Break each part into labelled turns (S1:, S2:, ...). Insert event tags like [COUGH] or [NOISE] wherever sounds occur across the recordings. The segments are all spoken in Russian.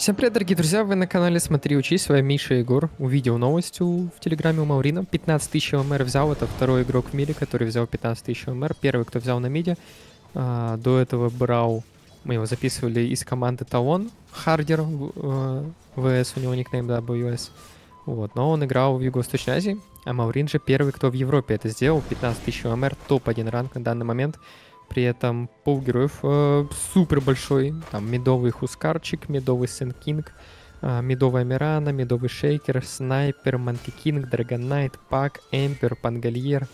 S1: Всем привет, дорогие друзья, вы на канале Смотри, учись, с вами Миша Егор. Увидел новость в Телеграме у Маурина. 15 тысяч ЛМР взял, это второй игрок в мире, который взял 15 тысяч ЛМР. Первый, кто взял на миде. А, до этого брал, мы его записывали из команды Талон. Хардер, э, ВС, у него никнейм WS. Вот, но он играл в Юго-Восточной Азии, а Маурин же первый, кто в Европе это сделал. 15 тысяч ЛМР, топ-1 ранг на данный момент. При этом пол героев э, супер большой. Там медовый Хускарчик, медовый Sand King, э, медовая Мирана, медовый Shaker, Sniper, Monkey King, Dragon Knight, Puck, Ember, Pangolier,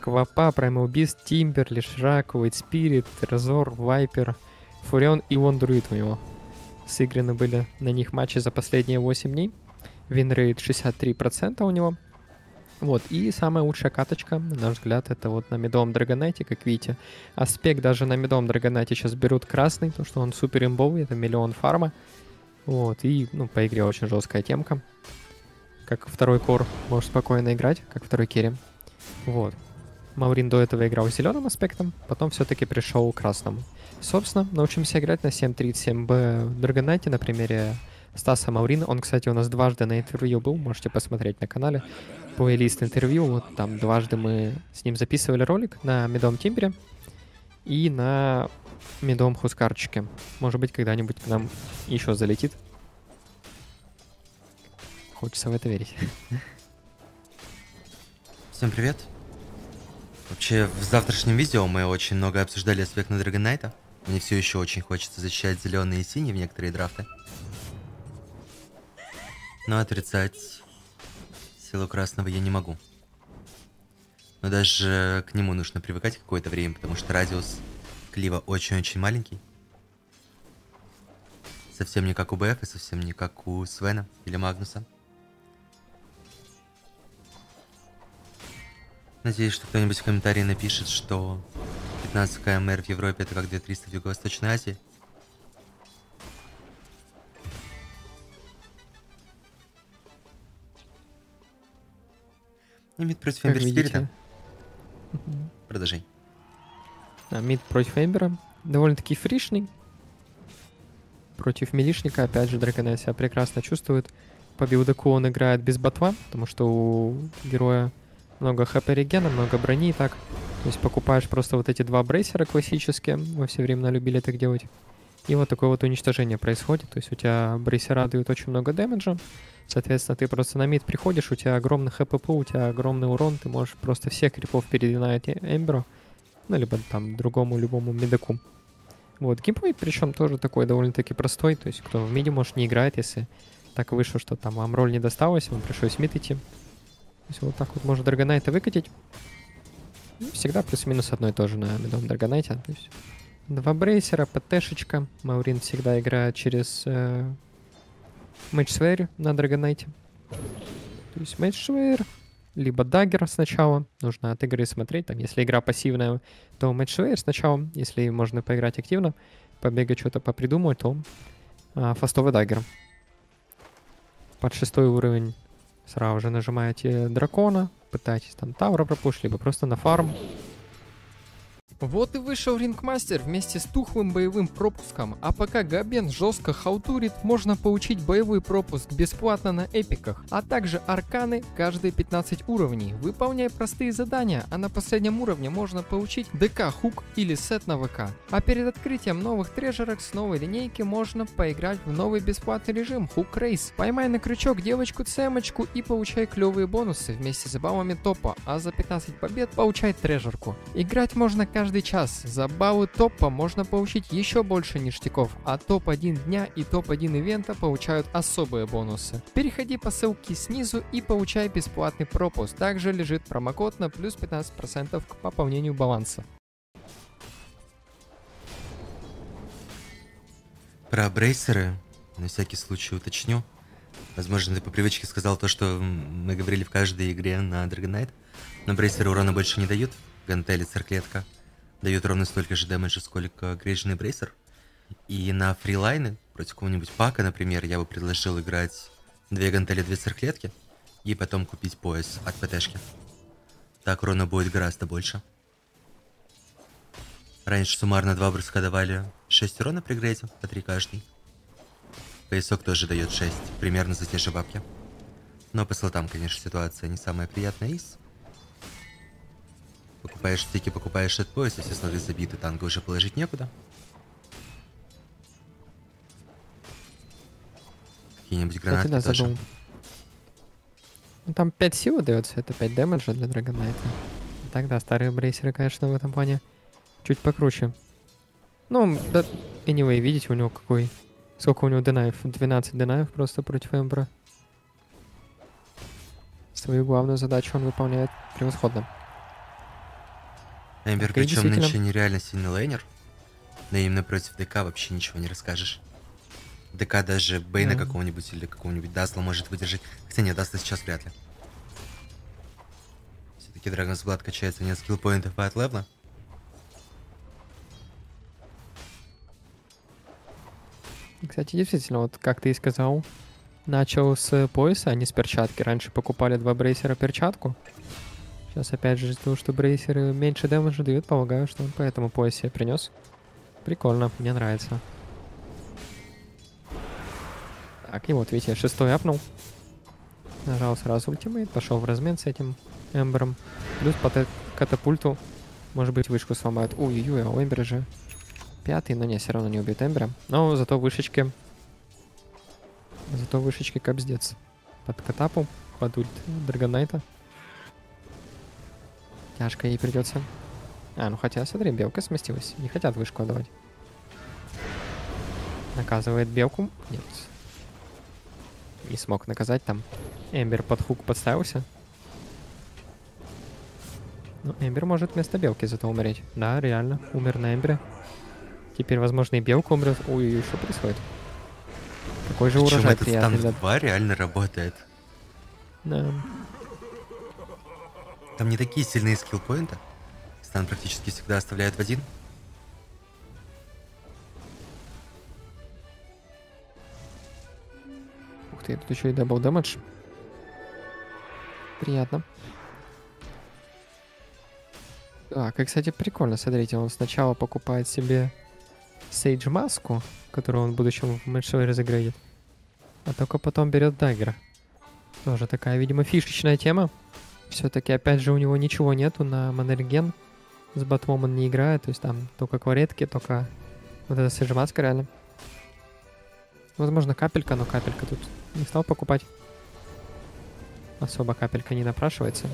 S1: Квопа, Primal Beast, Timber, Leshrac, Void Spirit, Razor, Viper, Фурион и Lone Druid у него. Сыграны были на них матчи за последние 8 дней. Winrate 63% у него. Вот, и самая лучшая каточка, на наш взгляд, это вот на медовом Dragon Knight е, как видите. Аспект даже на медовом Драгонайте сейчас берут красный, потому что он супер имбовый, это миллион фарма. Вот, и, ну, по игре очень жесткая темка. Как второй кор может спокойно играть, как второй керри. Вот. Маурин до этого играл зеленым аспектом, потом все-таки пришел к красному. Собственно, научимся играть на 7.37b Драгонайте на примере Стаса Маурина. Он, кстати, у нас дважды на интервью был, можете посмотреть на канале. Плейлист интервью, вот там дважды мы с ним записывали ролик на Медом Тимбере и на Медом Хускарчике. Может быть, когда-нибудь к нам еще залетит. Хочется в это верить.
S2: Всем привет. Вообще, в завтрашнем видео мы очень много обсуждали аспект на Драгонайта. Мне все еще очень хочется защищать зеленые и синие в некоторые драфты. Но отрицать силу красного я не могу. Но даже к нему нужно привыкать какое-то время, потому что радиус клива очень-очень маленький. Совсем не как у БФ и совсем не как у Свена или Магнуса. Надеюсь, что кто-нибудь в комментарии напишет, что 15 КМР в Европе это как 2300 в Юго-Восточной Азии. Мид против Эмбер Спирита. Продолжай.
S1: Да, мид против Эмбера. Довольно-таки фришный. Против Милишника, опять же, Драгонай себя прекрасно чувствует. По билдаку он играет без ботва, потому что у героя много хп регена, много брони и так. То есть покупаешь просто вот эти два брейсера классические. Мы все время любили так делать. И вот такое вот уничтожение происходит. То есть у тебя брейсера дают очень много дэмэджа. Соответственно, ты просто на мид приходишь, у тебя огромный хпп, у тебя огромный урон, ты можешь просто всех крипов передвинать Эмберу, ну, либо там другому любому мидаку. Вот, геймплей причем тоже такой довольно-таки простой, то есть кто в миде, может, не играет, если так вышло, что там вам роль не досталась, вам пришлось мид идти. То есть вот так вот можно Драгонайта выкатить. И всегда плюс-минус одно и то же на медовом Драгонайте. То есть два брейсера, ПТшечка. Маурин всегда играет через э, Mage Slayer на Dragon Knight е. То есть Mage Slayer, либо Dagger сначала. Нужно от игры смотреть. Там, если игра пассивная, то Mage Slayer сначала. Если можно поиграть активно, побегать что-то попридумать, то а, фастовый Dagger. Под шестой уровень сразу же нажимаете дракона, пытаетесь там Tower а пропушить, либо просто на фарм. Вот и вышел Ringmaster вместе с тухлым боевым пропуском, а пока Габен жестко халтурит, можно получить боевой пропуск бесплатно на эпиках, а также арканы каждые 15 уровней. Выполняй простые задания, а на последнем уровне можно получить ДК хук или сет на ВК. А перед открытием новых трежерок с новой линейки можно поиграть в новый бесплатный режим Хук Рейс. Поймай на крючок девочку-цемочку и получай клевые бонусы вместе с баллами топа, а за 15 побед получай трежерку. Играть можно каждый каждый час. За баллы топа можно получить еще больше ништяков, а топ-1 дня и топ-1 ивента получают особые бонусы. Переходи по ссылке снизу и получай бесплатный пропуск. Также лежит промокод на плюс 15% к пополнению баланса.
S2: Про брейсеры, на всякий случай уточню. Возможно, ты по привычке сказал то, что мы говорили в каждой игре на Dragon Но брейсеры урона больше не дают. Гантели, церклетка дают ровно столько же дэмэджа, сколько грейджный брейсер. И на фрилайны, против какого-нибудь пака, например, я бы предложил играть две гантели, две цирклетки, и потом купить пояс от ПТшки. Так урона будет гораздо больше. Раньше суммарно два бруска давали 6 урона при грейде, по 3 каждый. поясок тоже дает 6, примерно за те же бабки. Но по слотам, конечно, ситуация не самая приятная из. Покупаешь стики, покупаешь этот пояс, и все слоты забиты, танго уже положить некуда. Какие-нибудь гранаты
S1: да,
S2: тоже.
S1: задумал. Ну, там 5 силы дается, это 5 дэмэджа для Драгонайта. Тогда старые брейсеры, конечно, в этом плане чуть покруче. Ну, да, anyway, видите, у него какой... Сколько у него денаев? 12 денаев просто против Эмбра. Свою главную задачу он выполняет превосходно.
S2: Эмбер,
S1: Окей,
S2: причем нынче нереально сильный лейнер. Но именно против ДК вообще ничего не расскажешь. ДК даже Бейна
S1: Да.
S2: какого-нибудь или какого-нибудь Дасла может выдержать. Хотя нет, Дасла сейчас вряд ли. Все-таки Dragon's Blood качается не от скиллпоинтов, а от левла.
S1: Кстати, действительно, вот как ты и сказал, начал с пояса, а не с перчатки. Раньше покупали два брейсера перчатку. Сейчас опять же из-за того, что брейсеры меньше дэмэджа дают, полагаю, что он по этому поясе принес. Прикольно, мне нравится. Так, и вот, видите, шестой апнул. Нажал сразу ультимейт, пошел в размен с этим Эмбером. Плюс по катапульту, может быть, вышку сломают. Ой-ой-ой, а у Эмбера же пятый, но не, все равно не убьет Эмбера. Но зато вышечки... Зато вышечки капздец. Под катапу, под ульт Драгонайта. Тяжко ей придется. А, ну хотя, смотри, белка сместилась. Не хотят вышку отдавать. Наказывает белку. Нет. Не смог наказать там. Эмбер под хук подставился. Ну, Эмбер может вместо белки зато умереть. Да, реально. Умер на Эмбере. Теперь, возможно, и белка умрет. Ой, что происходит? Какой же
S2: Причем
S1: урожай
S2: этот
S1: приятный, да.
S2: 2 реально работает.
S1: Да.
S2: Там не такие сильные скиллпоинты. Стан практически всегда оставляет в один.
S1: Ух ты, тут еще и double damage. Приятно. Так, и, кстати, прикольно, смотрите, он сначала покупает себе Сейдж маску, которую он в будущем в матче разыграет, а только потом берет dagger а. Тоже такая, видимо, фишечная тема. Все-таки, опять же, у него ничего нету на mana regen. С bottle ом он не играет, то есть там только кваретки, только вот эта Сейдж маска реально. Возможно, капелька, но капелька тут не стал покупать. Особо капелька не напрашивается.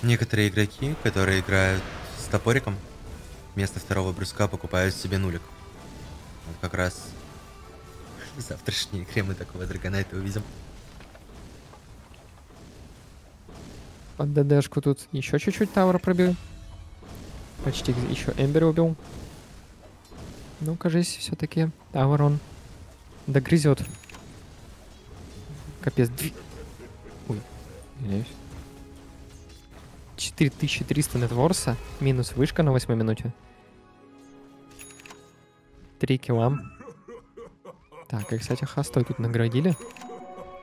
S2: Некоторые игроки, которые играют с топориком, вместо второго бруска покупают себе нулик. Вот как раз [LAUGHS] в завтрашней игре мы такого драгонайта увидим.
S1: Под ДДшку тут еще чуть-чуть тавра пробил. Почти еще Эмбера убил. Ну, кажись, все-таки тавр он догрызет. Капец. дви- Ой, извиняюсь. 4300 нетворса, минус вышка на 8 минуте. 3 килла. Так, и, кстати, хастой тут наградили.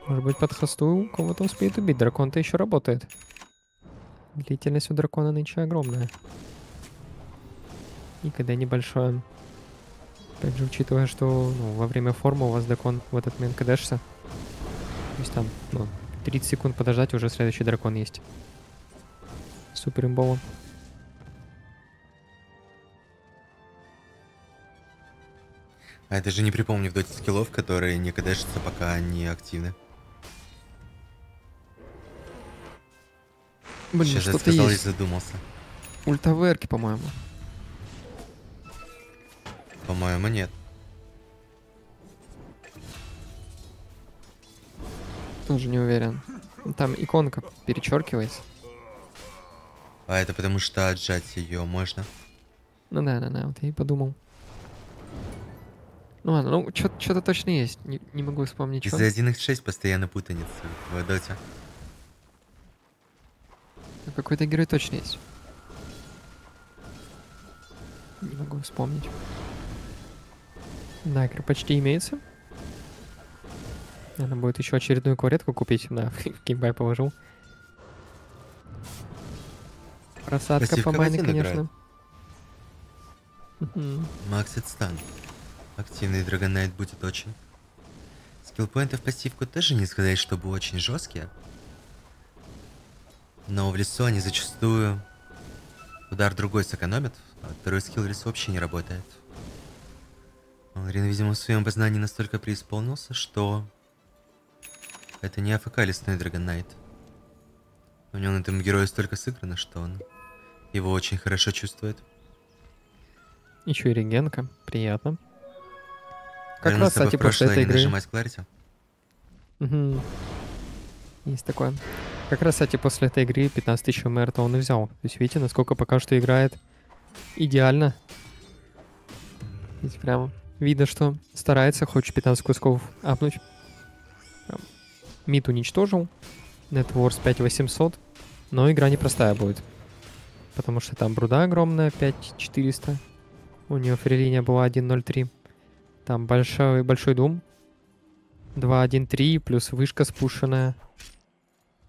S1: Может быть, под хосту кого-то успеет убить. Дракон-то еще работает. Длительность у дракона нынче огромная. И когда небольшое. Опять же, учитывая, что ну, во время формы у вас дракон в этот момент кэдэшится. То есть там, ну, 30 секунд подождать, уже следующий дракон есть. Супер имбово.
S2: А я даже не припомню в доте скиллов, которые не кадешатся, пока они активны.
S1: Блин, что-то
S2: сказал и
S1: есть.
S2: задумался.
S1: Ультаверки, по-моему.
S2: По-моему, нет.
S1: Тоже не уверен. Там иконка перечеркивается.
S2: А это потому что отжать ее можно.
S1: Ну да, да, да, вот я и подумал. Ну ладно, ну что-то точно есть. Не, не могу вспомнить, что.
S2: Из-за 1.6 постоянно путаница в доте.
S1: Ну, Какой-то герой точно есть. Не могу вспомнить. Dagger почти имеется. Надо будет еще очередную кваретку купить. Да, [LAUGHS] в quick buy положил. Просадка по
S2: один
S1: конечно. Мгм.
S2: Макс стан. Активный Драгонайт будет очень. Скиллпоинты в пассивку тоже не сказать, чтобы очень жесткие. Но в лесу они зачастую удар другой сэкономят, а второй скилл в лесу вообще не работает. Алрин, видимо, в своем познании настолько преисполнился, что это не АФК лесной Драгонайт. У него на этом герое столько сыграно, что он его очень хорошо чувствует.
S1: Еще и регенка. Приятно.
S2: Как раз, кстати, после этой игры... нажимать Кларити.
S1: Угу. Есть такое. Как раз, кстати, после этой игры 15 тысяч МР то он и взял. То есть видите, насколько пока что играет идеально. Здесь прямо видно, что старается, хочет 15 кусков апнуть. Мид уничтожил. Networks 5800. Но игра непростая будет. Потому что там бруда огромная, 5400. У нее фрилиния была 1.03. Там большой, большой дум. 2.1.3 плюс вышка спущенная.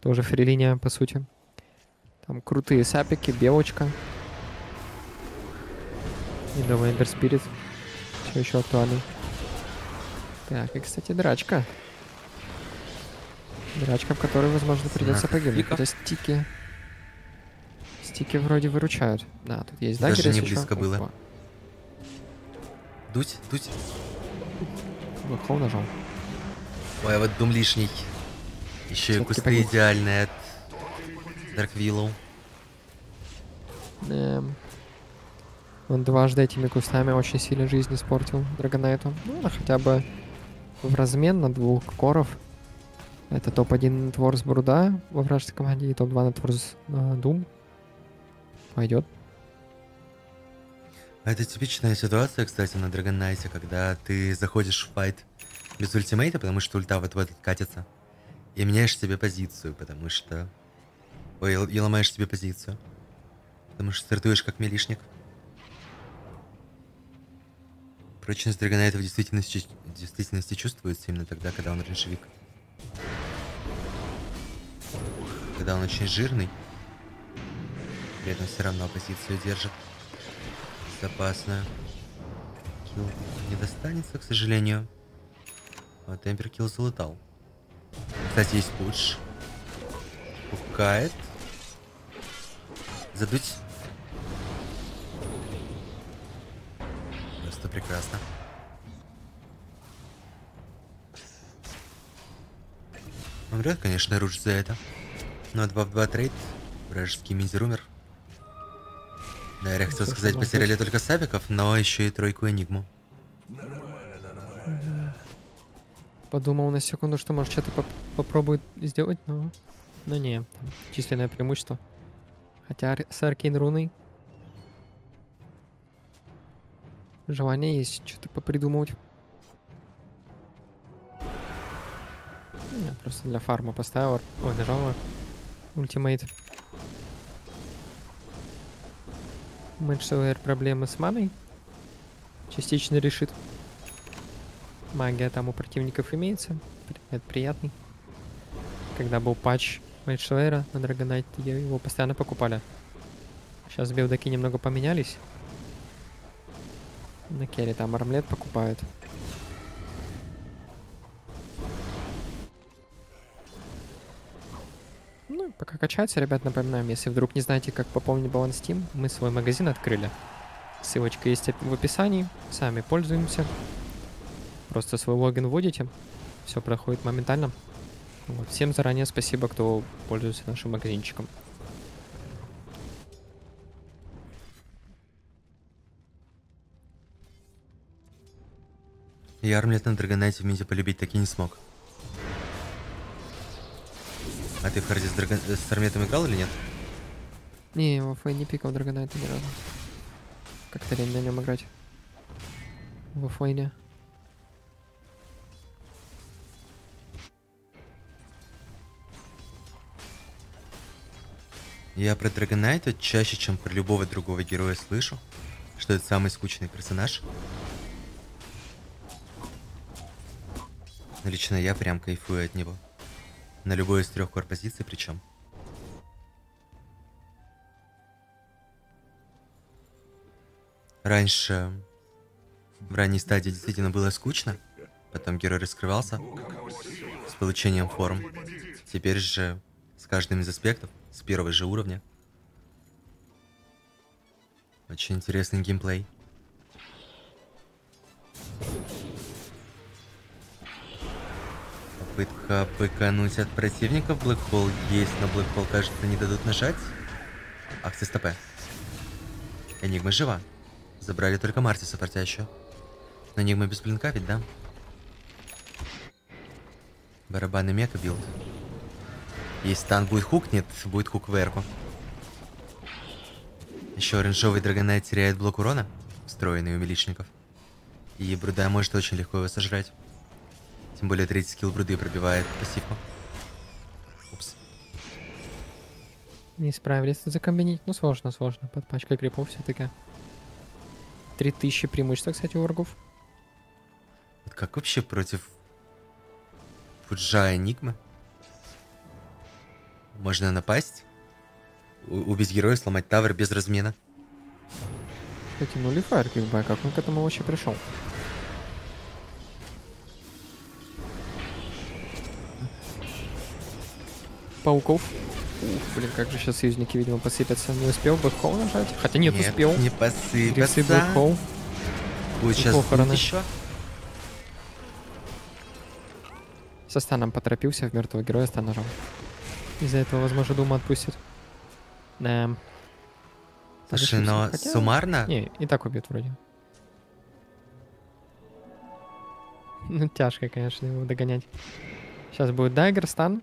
S1: Тоже фрилиния, по сути. Там крутые сапики, белочка. И давай Эмбер Спирит. Все еще актуальный. Так, и, кстати, драчка. Драчка, в которой, возможно, придется погибнуть. Это стики. Стики вроде выручают. Да, тут есть
S2: dagger, Даже не близко было. Опа. Дуть, дуть.
S1: Black Hole нажал.
S2: Ой, а вот Doom лишний. Еще и кусты, погиб. идеальные от Dark Willow.
S1: Эм. Он дважды этими кустами очень сильно жизнь испортил Драгонайту. Ну, хотя бы в размен на двух коров это топ-1 Творс Бруда во вражеской команде и топ-2 на Творс Дум. Пойдет.
S2: Это типичная ситуация, кстати, на Knight, когда ты заходишь в файт без ультимейта, потому что ульта вот-вот катится, и меняешь себе позицию, потому что... Ой, и ломаешь себе позицию. Потому что стартуешь как милишник. Прочность Драгонайта в действительности, в действительности чувствуется именно тогда, когда он ранжевик когда он очень жирный. При этом все равно позицию держит. Безопасную. Килл не достанется, к сожалению. Вот Эмпер килл залутал. Кстати, есть пуш. Пукает. Задуть. Просто прекрасно. Умрет, конечно, Руж за это. Но 2 в 2 трейд. Вражеский мизер умер. Да, я хотел сказать, потеряли только сабиков, но еще и тройку энигму.
S1: Подумал на секунду, что может что-то поп попробует сделать, но... Но не, там численное преимущество. Хотя с Аркейн Руной желание есть что-то попридумывать. Я просто для фарма поставил. Ой, нажал ультимейт. Мэтчсовер проблемы с маной частично решит. Магия там у противников имеется. Это приятный. Когда был патч Мэтчсовера на Драгонайте, его постоянно покупали. Сейчас билдаки немного поменялись. На керри там Armlet покупают. пока качается, ребят, напоминаем, если вдруг не знаете, как пополнить баланс Steam, мы свой магазин открыли. Ссылочка есть в описании, сами пользуемся. Просто свой логин вводите, все проходит моментально. Вот. Всем заранее спасибо, кто пользуется нашим магазинчиком.
S2: Я армлет на Драгонайте в миде полюбить таки не смог. А ты в харде с, драгон... с арметом играл или нет?
S1: Не, в Фэй не пикал Драгонайта ни разу. Как-то лень на нем играть. В Фейне.
S2: Я про Драгонайта чаще, чем про любого другого героя слышу, что это самый скучный персонаж. Но лично я прям кайфую от него. На любой из трех корпозиций причем. Раньше В ранней стадии действительно было скучно, потом герой раскрывался с получением форм. Теперь же каждым из аспектов, с первого же уровня. Очень интересный геймплей. Попытка пыкануть от противников. Блэкхол есть, но Блэкхол, кажется, не дадут нажать. Акция стопе. Энигма жива. Забрали только Марти сопортящую. Но Энигма без блинка ведь, да? Барабаны мека билд. Есть стан, будет хук? Нет, будет хук в эрку. Еще оранжевый Драгонайт теряет блок урона, встроенный у миличников. И Бруда может очень легко его сожрать. Тем более третий скилл Бруды пробивает пассивку. Упс.
S1: Не справились закомбинить. Ну, сложно, сложно. Под пачкой крипов все-таки. 3000 преимущества, кстати, у оргов.
S2: Вот как вообще против Фуджа Энигмы? Можно напасть, убить героя, сломать тавер без размена.
S1: Кстати, ну Лифайр кикбай, как он к этому вообще пришел? Пауков. Ух, блин, как же сейчас союзники, видимо, посыпятся. Не успел Блэкхол нажать? Хотя нет,
S2: Нет,
S1: успел.
S2: не
S1: Грифсы
S2: посыпаться.
S1: Блэкхол.
S2: Будет
S1: И
S2: сейчас
S1: похороны.
S2: еще.
S1: Со станом поторопился, в мертвого героя стан нажал. Из-за этого, возможно, Дума отпустит. Да.
S2: Слушай, но
S1: Хотя-
S2: суммарно...
S1: Не, и так убьет вроде. [LAUGHS] Ну, тяжко, конечно, его догонять. Сейчас будет дайгер, стан.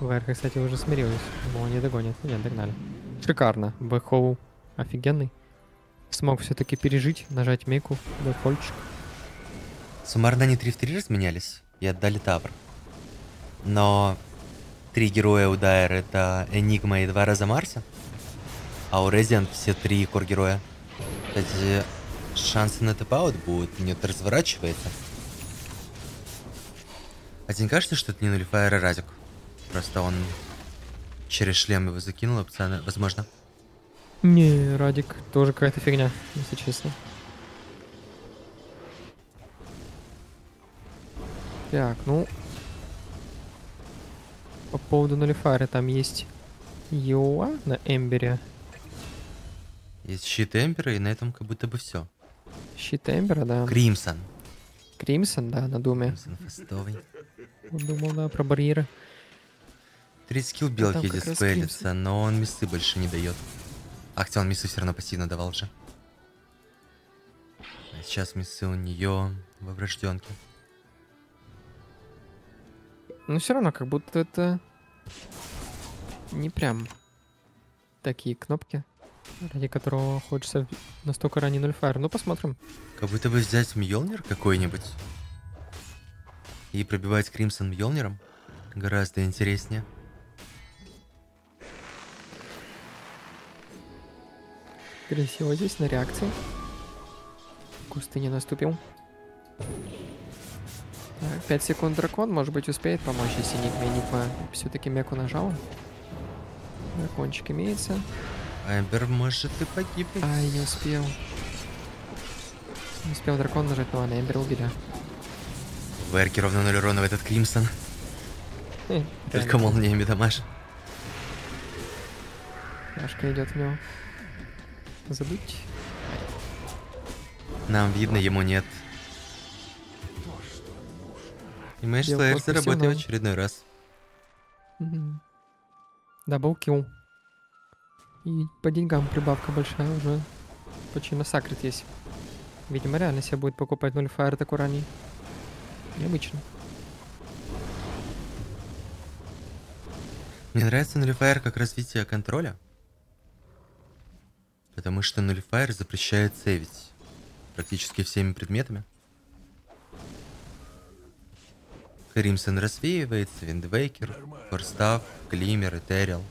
S1: Верха, кстати, уже смирилась. Думал, не догонит. Нет, догнали. Шикарно. Бэкхоу офигенный. Смог все-таки пережить, нажать мейку, бэкхольчик.
S2: Суммарно они 3 в 3 разменялись и отдали Тавр. Но три героя у Dire это Энигма и два раза Марси. А у Radiant все три core героя. Кстати, шансы на TP out будут, нет, разворачивается. А тебе не кажется, что это не Nullifier, а Радик? Просто он через шлем его закинул, опционально, возможно.
S1: Не, Радик тоже какая-то фигня, если честно. Так, ну... По поводу нулифайра там есть Юа на Эмбере.
S2: Есть щит Эмпера, и на этом как будто бы все.
S1: Щит Эмбера, да.
S2: Кримсон.
S1: Кримсон, да, на Думе.
S2: Кримсон фастовый.
S1: Вот Думал, да, про барьеры.
S2: Три скилл белки диспелится, но он миссы больше не дает. А хотя он миссы все равно пассивно давал же. А сейчас миссы у нее во врожденке.
S1: Но все равно, как будто это не прям такие кнопки, ради которого хочется настолько ранний нульфайр. Ну, посмотрим.
S2: Как будто бы взять Мьолнир какой-нибудь и пробивать Кримсон Мьолниром гораздо интереснее.
S1: Красиво здесь на реакции. Кусты не наступил. Так, 5 секунд дракон, может быть, успеет помочь, если Никма Никма все-таки меку нажал. Дракончик имеется.
S2: Эмбер может и погибнуть.
S1: Ай, не успел. Не успел дракон нажать, но ладно, Эмбер убили.
S2: В Эрке ровно 0 урона в этот Кримсон. Только молниями дамаж.
S1: Фляжка идет в него. Забыть.
S2: Нам видно, ему нет. Слэйр
S1: ход
S2: заработает в очередной раз.
S1: Мгм. Double kill. И по деньгам прибавка большая уже. Почти на Sacred есть. Видимо, реально себе будет покупать Nullifier такой ранний. Необычно.
S2: Мне нравится нулифайр как развитие контроля. Потому что нулифайр запрещает сейвить практически всеми предметами. Кримсон развеивается, Виндвейкер, Форстав, Глимер, Этериал.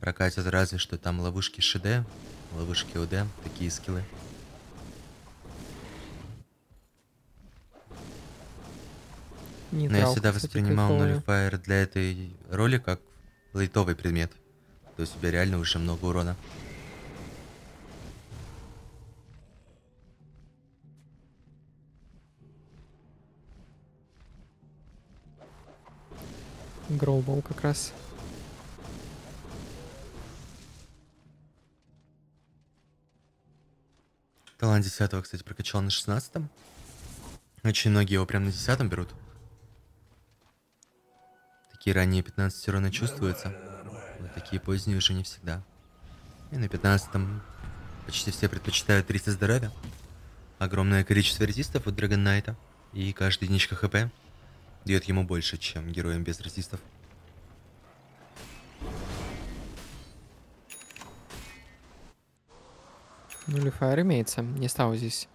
S2: Прокатят разве что там ловушки ШД, ловушки ОД, такие скиллы. Но я всегда
S1: кстати,
S2: воспринимал нулифайр для этой роли как лейтовый предмет. То есть у тебя реально уже много урона.
S1: Гроубол как раз.
S2: Талант 10 кстати, прокачал на 16 Очень многие его прям на 10 берут. Такие ранние 15 урона чувствуются. Вот такие поздние уже не всегда. И на 15 почти все предпочитают 300 здоровья. Огромное количество резистов у Драгон Найта. И каждая единичка хп дает ему больше, чем героям без резистов.
S1: Nullifier имеется. Не стал здесь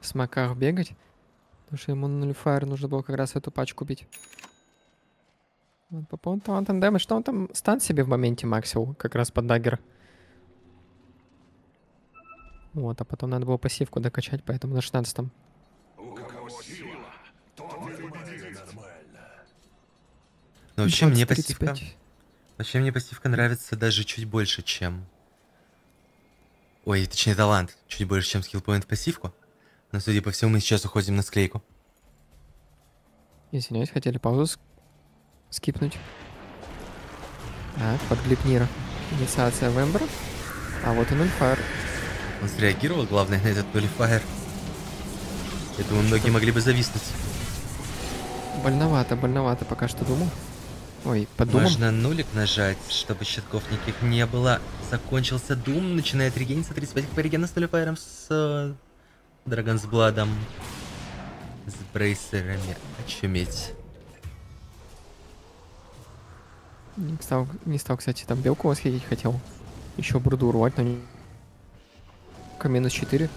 S1: в смоках бегать. Потому что ему Nullifier нужно было как раз эту пачку купить. Вот, по поводу талантом damage, что он там стан себе в моменте максил, как раз под dagger. Вот, а потом надо было пассивку докачать, поэтому на 16 -м.
S2: Но вообще мне
S1: 20,
S2: пассивка... Вообще мне пассивка нравится даже чуть больше, чем... Ой, точнее талант. Чуть больше, чем скиллпоинт пассивку. Но судя по всему, мы сейчас уходим на склейку.
S1: Извиняюсь, хотели паузу скипнуть. Так, под Глипнира. Инициация Вембра. А вот и Нульфайр.
S2: Он среагировал, главное, на этот нулифайр. Я думаю, многие могли бы зависнуть.
S1: Больновато, больновато пока что думал. Ой, под думом.
S2: Можно нулик нажать, чтобы щитков никаких не было. Закончился Дум, начинает регениться 35 хп регена с нулифайром с э, Драгонс Бладом. С брейсерами. Очуметь.
S1: Не стал, не стал, кстати, там белку восхитить хотел. Еще бруду урвать, но не... К минус 4.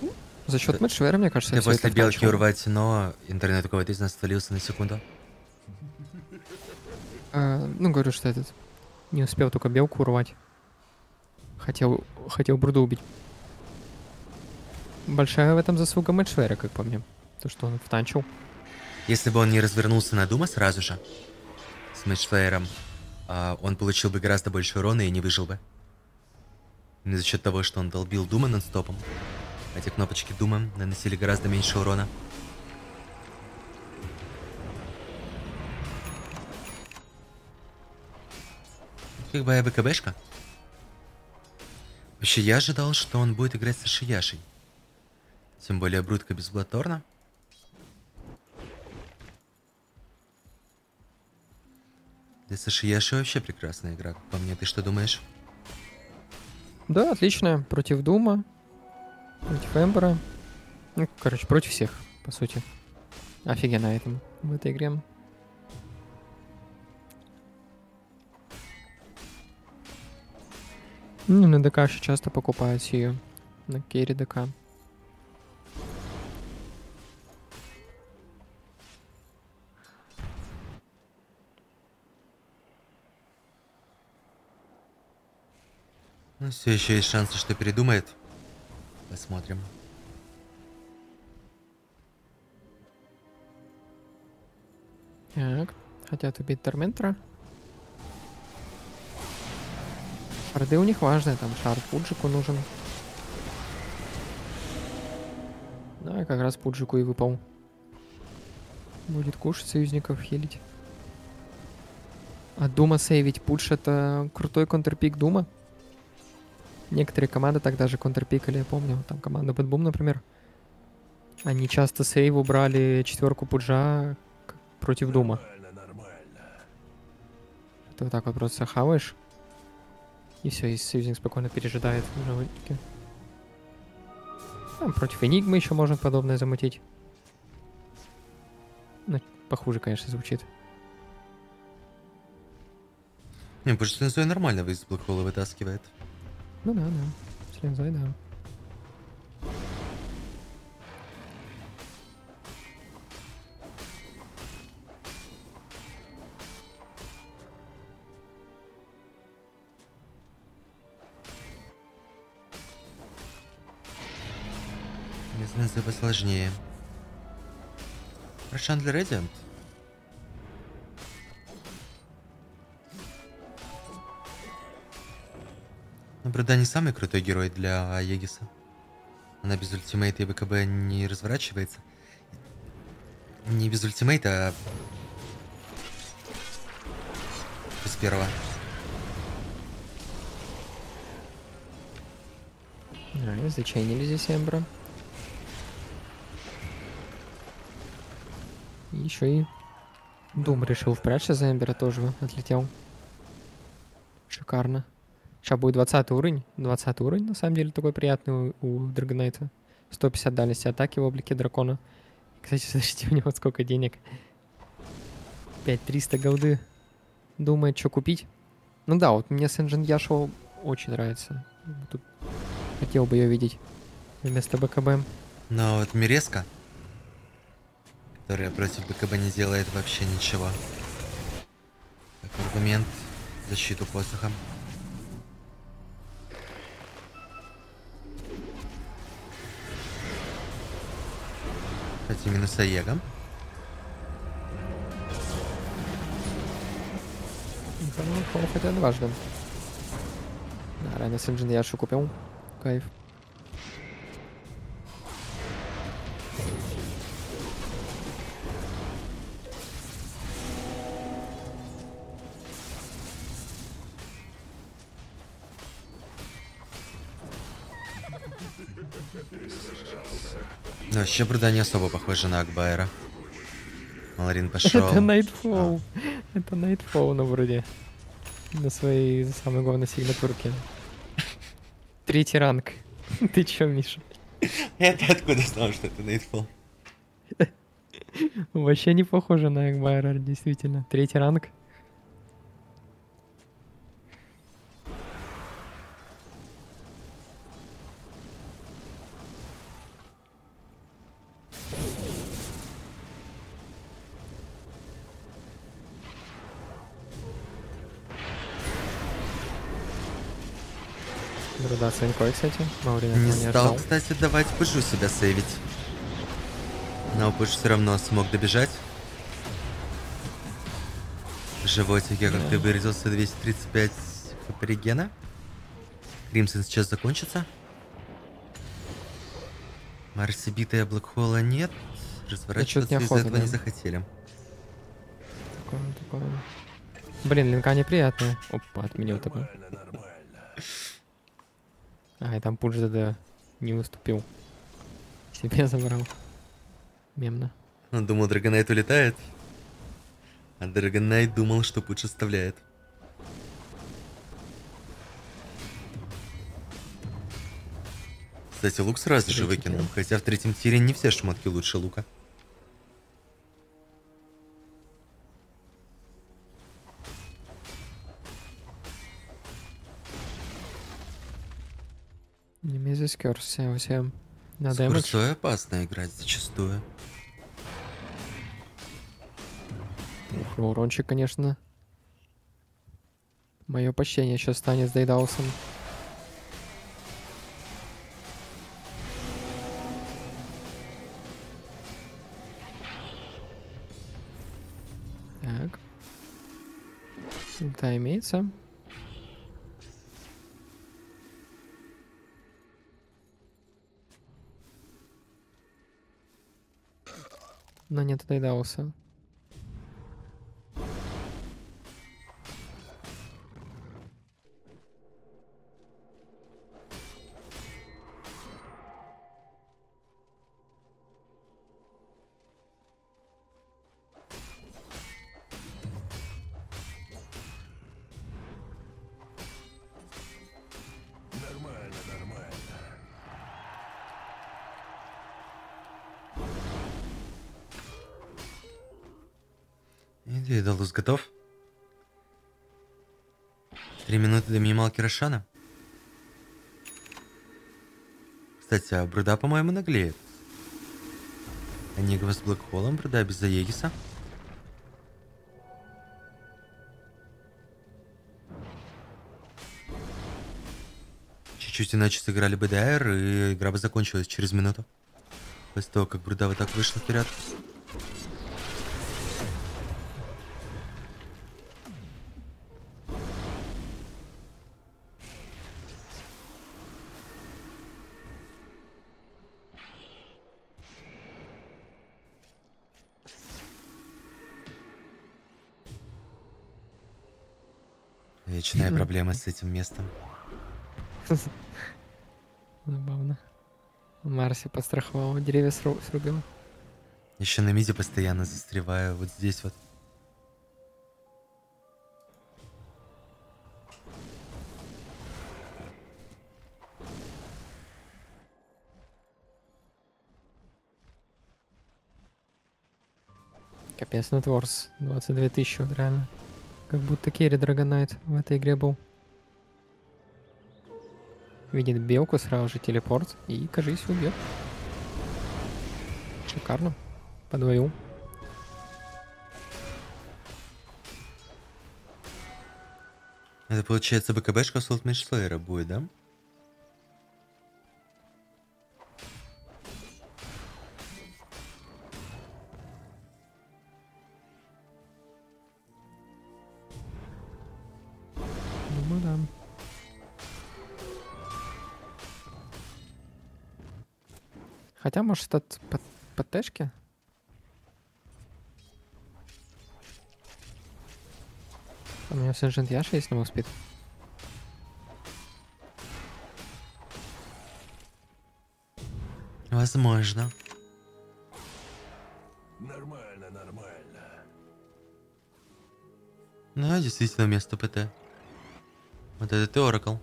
S1: Ну, За счет
S2: Ты-
S1: Мэтшвера, мне кажется, всё
S2: после белки урвать, но интернет у кого-то из нас отвалился на секунду.
S1: А, ну, говорю, что этот... Не успел только белку урвать. Хотел, хотел бруду убить. Большая в этом заслуга Мэтшвера, как по мне. То, что он втанчил.
S2: Если бы он не развернулся на Дума сразу же, с Мэтчфлеером, а, он получил бы гораздо больше урона и не выжил бы. Именно за счет того, что он долбил Дума нон-стопом. А те кнопочки Дума наносили гораздо меньше урона. Как бы БКБшка. Вообще, я ожидал, что он будет играть со Шияшей. Тем более Брутка без Блаторна. Да Сашияши вообще прекрасная игра, по мне. Ты что думаешь?
S1: Да, отлично. Против Дума. Против Эмбера. Ну, короче, против всех, по сути. Офигенно этом в этой игре. Ну, на ДК еще часто покупают ее. На керри ДК.
S2: Ну, все еще есть шансы, что передумает. Посмотрим.
S1: Так, хотят убить Торментора. Шарды у них важные, там шард Пуджику нужен. Да, как раз Пуджику и выпал. Будет кушать союзников, хилить. А Дума сейвить Пудж это крутой контрпик Дума. Некоторые команды так даже контрпикали, я помню. Там команда BetBoom, например. Они часто сейву брали четверку Пуджа против Дума. Ты вот так вот просто хаваешь. И все, и союзник спокойно пережидает навыке. Там против Энигмы еще можно подобное замутить. Ну, похуже, конечно, звучит.
S2: Не, потому что Сенсой нормально из Блэкхола вытаскивает.
S1: Ну да, да. С линзой, да.
S2: Без Сенсой посложнее. Рошан для Radiant? Ну, Бруда не самый крутой герой для Егиса. Она без ультимейта и ВКБ не разворачивается. Не без ультимейта, а с первого.
S1: А, зачайнили здесь Эмбра. Еще и Дум решил впрячься за Эмбера тоже отлетел. Шикарно. Сейчас будет 20 уровень. 20 уровень, на самом деле, такой приятный у, у Драгонайта. 150 дальности атаки в облике дракона. Кстати, [LAUGHS] смотрите, у него сколько денег. 5300 голды. Думает, что купить. Ну да, вот мне Сенджин Яшо очень нравится. Тут хотел бы ее видеть вместо БКБ.
S2: Но вот Миреска, которая против БКБ не делает вообще ничего. Как аргумент защиту посоха. Кстати, минус.
S1: Ну, хотя дважды. Да, ранее Сенджин Яшу купил. Кайф.
S2: Вообще Бруда не особо похожа на Акбайра. Malr1ne [LAUGHS] пошел.
S1: Это Nightfall. Это Nightfall, ну, вроде. На своей самой главной сигнатурке. Третий ранг. [LAUGHS] Ты чё, Миша? [LAUGHS]
S2: Это откуда знал, что это Nightfall?
S1: Вообще не похоже на Экбайра, действительно. Третий ранг. С Винкой, кстати. Маурина
S2: Не
S1: не
S2: стал,
S1: ожидал.
S2: кстати, давать Пыжу себя сейвить. Но Пыж все равно смог добежать. В животике, как
S1: Да.
S2: ты выразился, 235 хп. Кримсон сейчас закончится. Марси битая Блэкхола нет. Разворачиваться из
S1: неохота,
S2: этого не
S1: да.
S2: захотели.
S1: Такое, такое. Блин, линка неприятная. Опа, отменил такой. А, и там пуш ЗД не выступил. Себе забрал. Мемно.
S2: Он думал, Драгонайт улетает. А Драгонайт думал, что Пуч оставляет. Кстати, лук сразу же выкинул. Хотя в третьем тире не все шмотки лучше лука.
S1: Немезис Кёрс, все, все. На
S2: С
S1: дэмэдж.
S2: курсой опасно играть зачастую.
S1: Ух, ну урончик, конечно. Мое почтение сейчас станет с Дейдаусом. Так. Да, имеется. Но нет Дейдауса.
S2: Иди, Далус готов? Три минуты до минималки Рошана. Кстати, а Бруда, по-моему, наглеет. Энигма с Блэкхоллом, Бруда без Аегиса. Чуть-чуть иначе сыграли бы Дайр, и игра бы закончилась через минуту. После того, как Бруда вот так вышла вперед. Вечная проблема с этим местом. [LAUGHS]
S1: Забавно. Марси подстраховал, деревья сру- срубил.
S2: Еще на миде постоянно застреваю, вот здесь вот.
S1: Капец, Нетворс. 22 тысячи, вот реально. Как будто Керри Драгонайт в этой игре был. Видит белку, сразу же телепорт и, кажись, убьет. Шикарно. Подвоил.
S2: Это получается БКБшка с Слэйера будет, да?
S1: Хотя, может, от п- ПТшки? У меня сержант Яша, если ему спит.
S2: Возможно.
S3: Нормально, нормально.
S2: Ну, действительно, место ПТ. Вот это ты Оракл.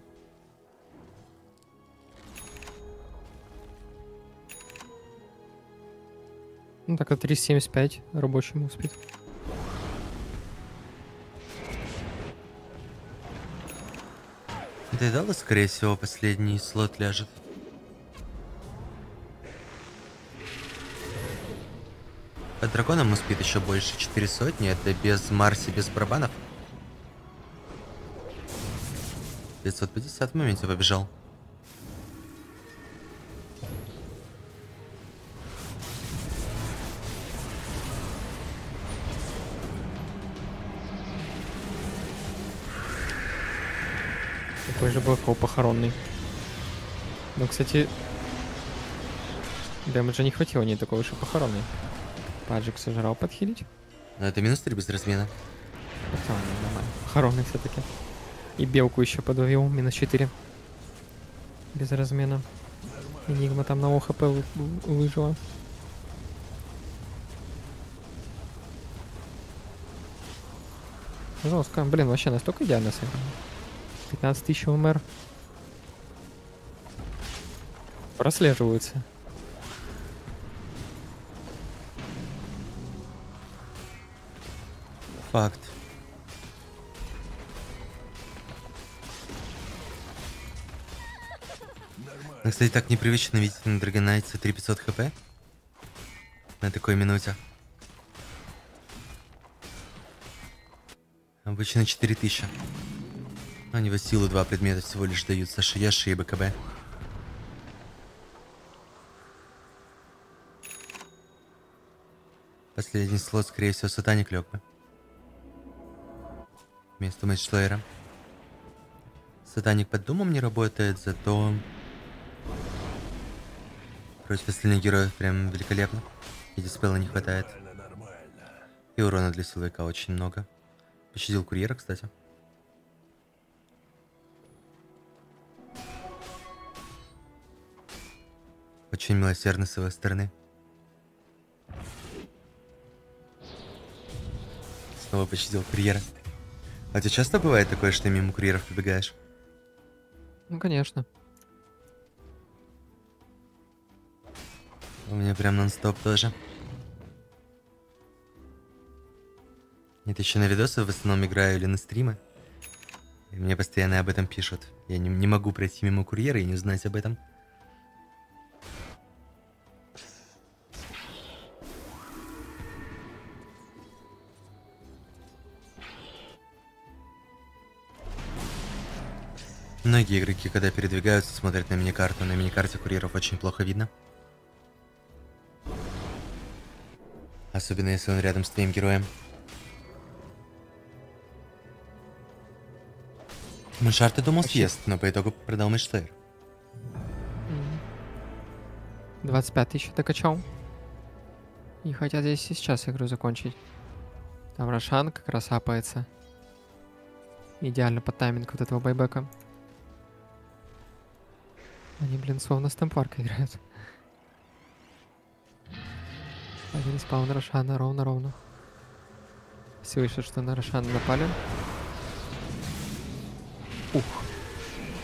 S1: Ну так, а 375 рабочему спит.
S2: Да и дала, скорее всего, последний слот ляжет. Под драконом спит еще больше, 4 сотни, это без Марси, без барабанов. 550 в моменте побежал.
S1: Же Блэкхоу похоронный. Ну, кстати, дэмэджа не хватило, не такой уж и похоронный. Паджик сожрал подхилить.
S2: Но это минус 3 без размена.
S1: Нормально. Похоронный все-таки. И белку еще подвел, минус 4. Без размена. Энигма там на ОХП вы- вы- выжила. Жестко. Блин, вообще настолько идеально сыграно. 15 тысяч УМР. Прослеживаются.
S2: Факт. Ну, кстати, так непривычно видеть на Драгонайте 3500 хп. На такой минуте. Обычно 4000. Они в силу два предмета всего лишь дают Саши Яши и БКБ. Последний слот, скорее всего, Сатаник лег бы. Вместо Мэйдж Сатаник под Думом не работает, зато против остальных героев прям великолепно. И диспела не хватает. И урона для силовика очень много. Пощадил курьера, кстати. Очень милосердно с его стороны. Снова пощадил курьера. А у тебя часто бывает такое, что ты мимо курьеров побегаешь?
S1: Ну, конечно.
S2: У меня прям нон-стоп тоже. Это еще на видосы в основном играю или на стримы. И мне постоянно об этом пишут. Я не, не могу пройти мимо курьера и не узнать об этом. Многие игроки, когда передвигаются, смотрят на миникарту. На миникарте курьеров очень плохо видно. Особенно если он рядом с твоим героем. Мэншар ты думал съест, но по итогу продал Мэйшлейр.
S1: 25 тысяч докачал. И хотят здесь и сейчас игру закончить. Там Рошан как раз апается. Идеально под тайминг вот этого байбека. Они, блин, словно с темпарка играют. Один спал на Рошана, ровно-ровно. Слышат, что на Рошана напали. Ух.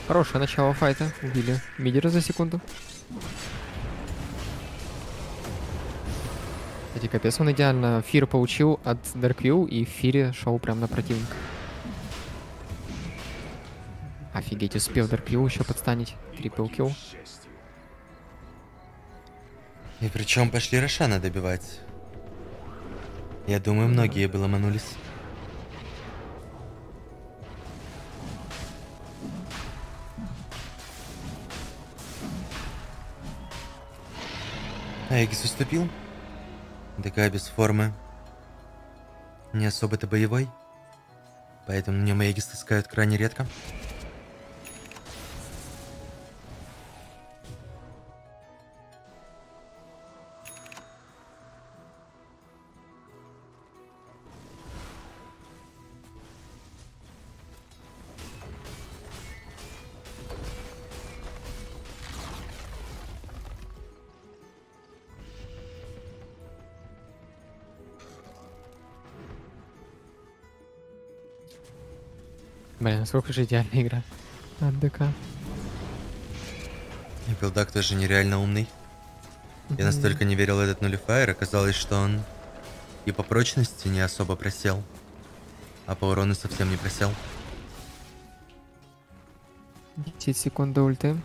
S1: Хорошее начало файта. Убили мидера за секунду. Кстати, капец, он идеально Фир получил от Дарквью, и в Фире шел прям на противника. Офигеть, успел Дарквью еще подстанить. Трипл килл.
S2: И причем пошли Рошана добивать. Я думаю, многие бы ломанулись. А Эгис уступил? ДК без формы. Не особо-то боевой. Поэтому на нем Эгис таскают крайне редко.
S1: Блин, насколько же идеальная игра от ДК.
S2: И Билдак тоже нереально умный. Я настолько не верил в этот нулифайер, оказалось, что он и по прочности не особо просел, а по урону совсем не просел.
S1: 10 секунд до ульты.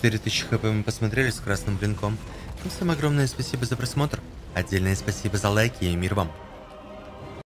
S2: 4000 хп мы посмотрели с красным блинком. Всем огромное спасибо за просмотр. Отдельное спасибо за лайки и мир вам.